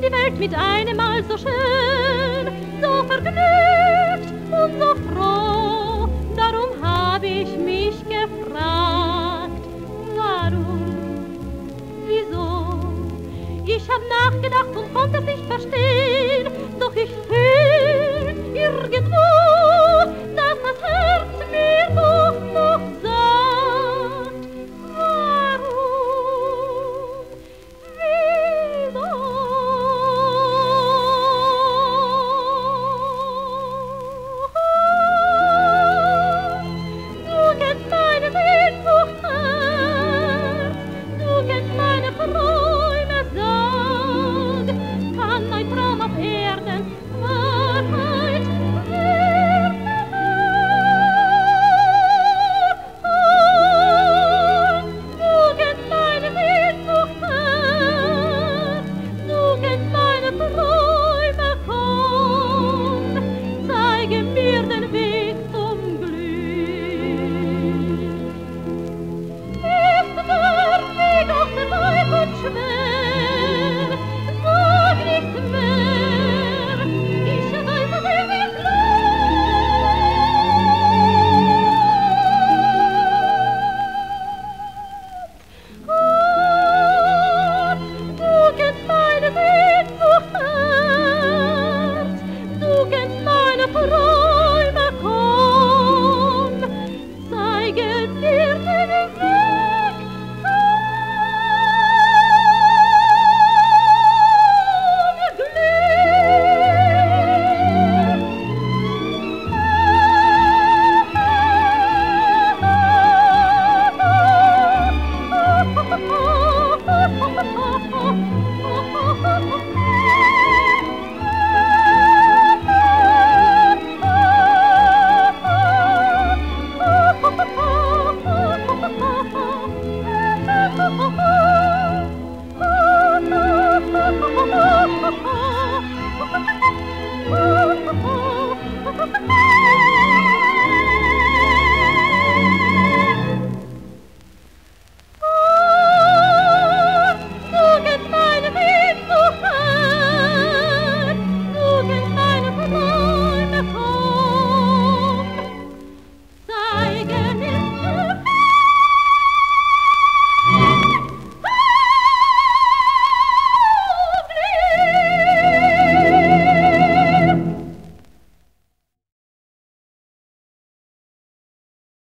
die Welt mit einem Mal so schön, so vergnügt und so froh. Darum habe ich mich gefragt, warum, wieso? Ich habe nachgedacht und konnte es nicht verstehen, doch ich fühl irgendwo,